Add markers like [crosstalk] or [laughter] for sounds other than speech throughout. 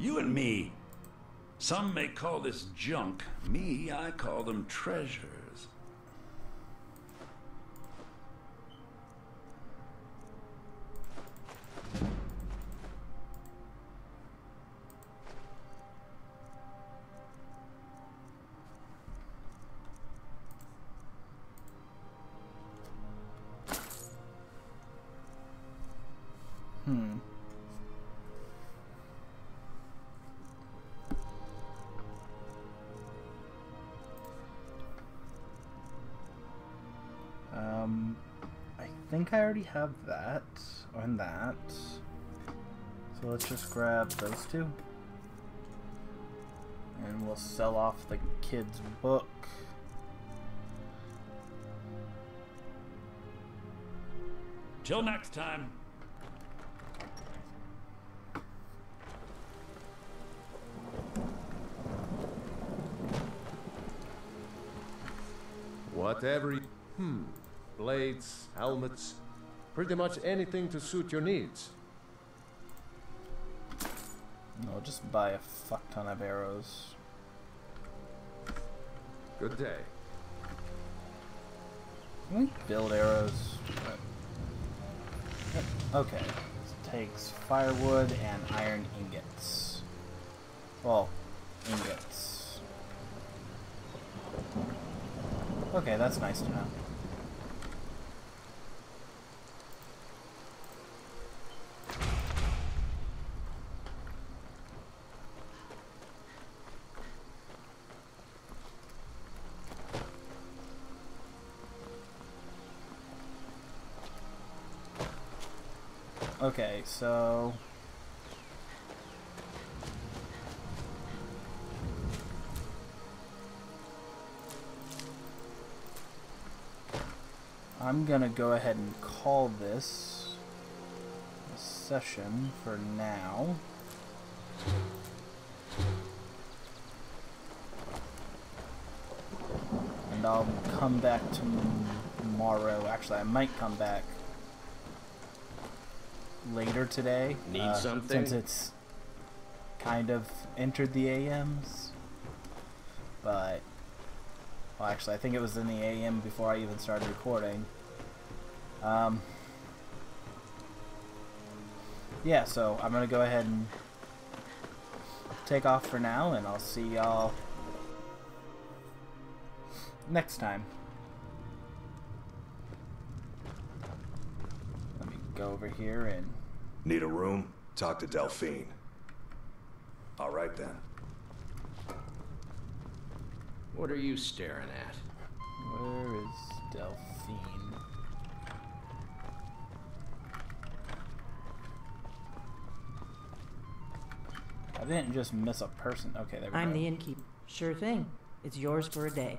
You and me. Some may call this junk. Me, I call them treasures. Think I already have that and that. So let's just grab those two. And we'll sell off the kid's book. Till next time. Whatever. you- Hmm. Blades, helmets, pretty much anything to suit your needs. I'll just buy a fuck ton of arrows. Good day. Can we build arrows? Yep, Okay. This takes firewood and iron ingots. Well, ingots. Okay, that's nice to know. Okay, so I'm gonna go ahead and call this a session for now. And I'll come back tomorrow. Actually, I might come back later today. Need uh, something? Since it's kind of entered the AMs. But, well, actually, I think it was in the AM before I even started recording. Um, yeah, so I'm going to go ahead and take off for now, and I'll see y'all next time. Go over here and Need a room? Talk to Delphine. All right then. What are you staring at? Where is Delphine? I didn't just miss a person. Okay, there we I'm go. the innkeeper. Sure thing. It's yours for a day.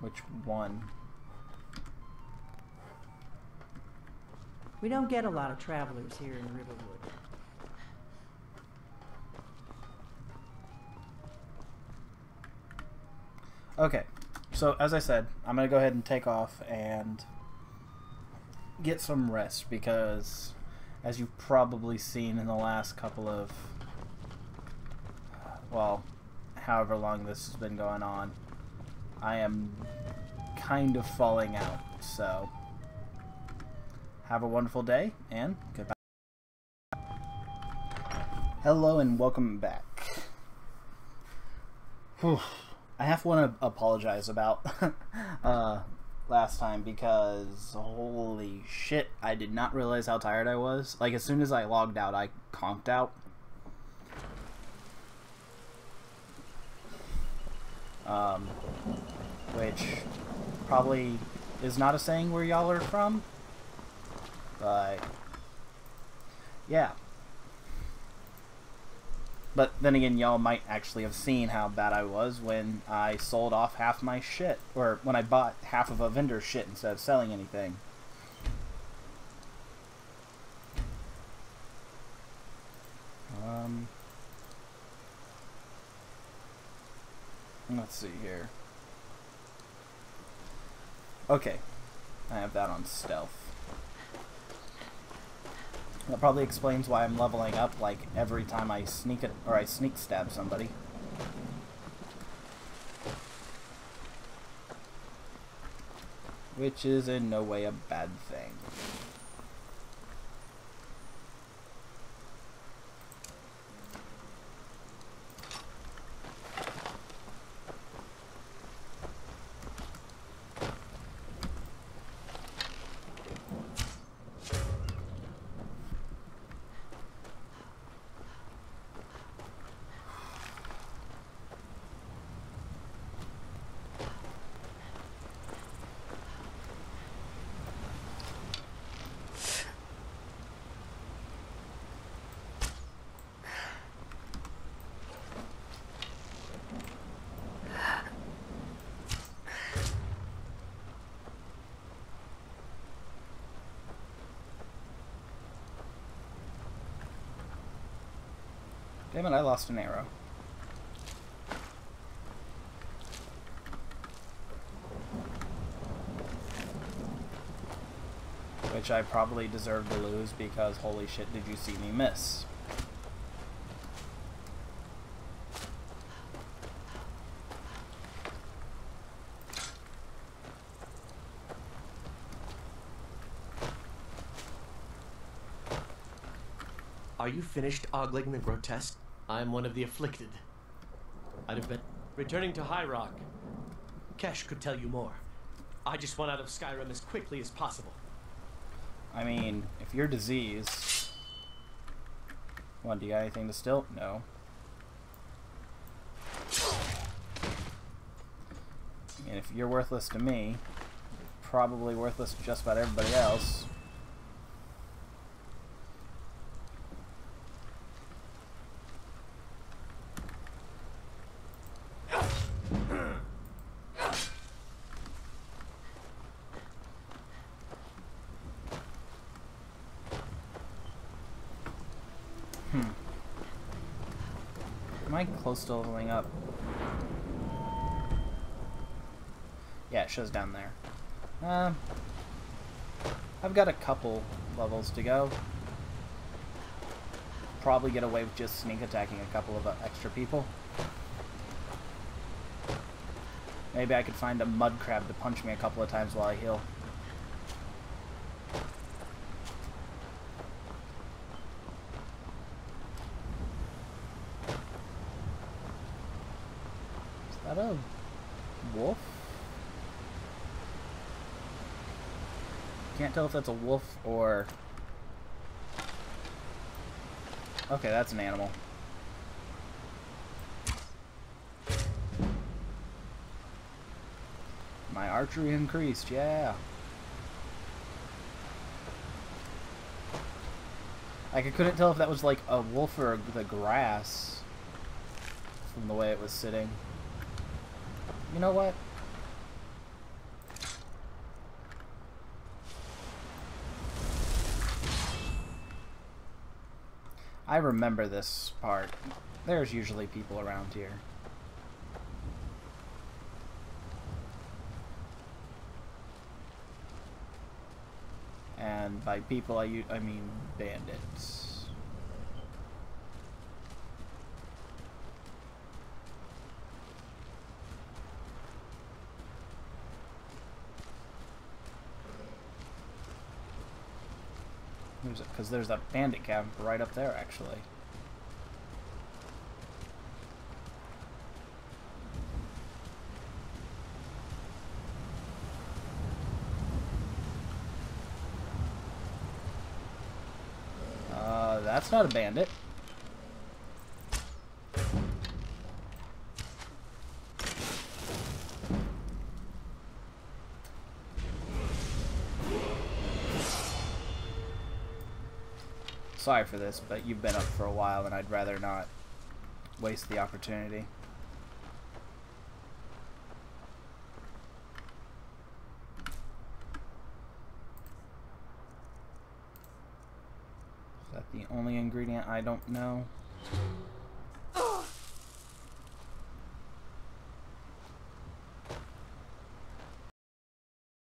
Which one? We don't get a lot of travelers here in Riverwood. Okay, so as I said, I'm gonna go ahead and take off and get some rest because, as you've probably seen in the last couple of, well, however long this has been going on, I am kind of falling out. So, have a wonderful day and goodbye. Hello and welcome back. Whew. I have to want to apologize about [laughs] uh, last time because holy shit, I did not realize how tired I was. Like as soon as I logged out, I conked out. Um, which probably is not a saying where y'all are from, but yeah. But then again, y'all might actually have seen how bad I was when I sold off half my shit, or when I bought half of a vendor's shit instead of selling anything. Um, let's see here. Okay, I have that on stealth. That probably explains why I'm leveling up like every time I sneak it or I sneak stab somebody. Which is in no way a bad thing. Damn it, I lost an arrow. Which I probably deserve to lose because holy shit did you see me miss. Are you finished ogling the grotesque? I'm one of the afflicted. I'd have been returning to High Rock. Kesh could tell you more. I just want out of Skyrim as quickly as possible. I mean, if you're diseased... What, do you got anything to still? No. And if you're worthless to me, probably worthless to just about everybody else. I close to leveling up? Yeah, it shows down there. Um, I've got a couple levels to go. Probably get away with just sneak attacking a couple of uh, extra people. Maybe I could find a mud crab to punch me a couple of times while I heal. That a wolf? Can't tell if that's a wolf or... Okay, that's an animal. My archery increased, yeah. Like, I couldn't tell if that was like a wolf or the grass from the way it was sitting. You know what? I remember this part. There's usually people around here. And by people, I mean bandits. Because there's a bandit camp right up there, actually. Uh, that's not a bandit. Sorry for this, but you've been up for a while and I'd rather not waste the opportunity. Is that the only ingredient I don't know?